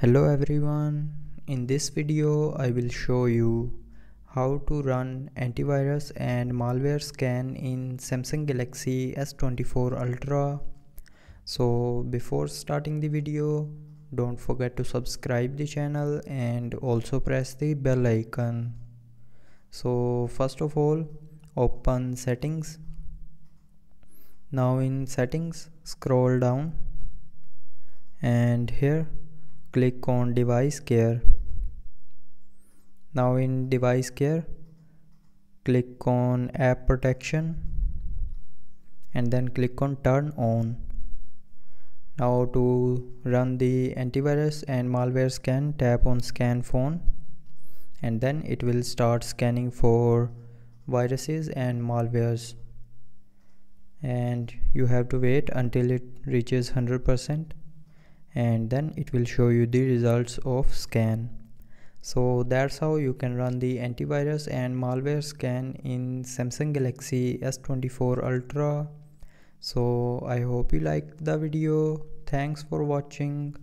Hello everyone, in this video I will show you how to run antivirus and malware scan in Samsung Galaxy S24 Ultra. So before starting the video, don't forget to subscribe the channel and also press the bell icon. So first of all, open settings. Now in settings, scroll down and here click on device care. Now in device care click on app protection and then click on turn on. Now to run the antivirus and malware scan tap on scan phone and then it will start scanning for viruses and malwares. And you have to wait until it reaches 100% and then it will show you the results of scan. So that's how you can run the antivirus and malware scan in samsung galaxy s24 ultra. So i hope you liked the video. Thanks for watching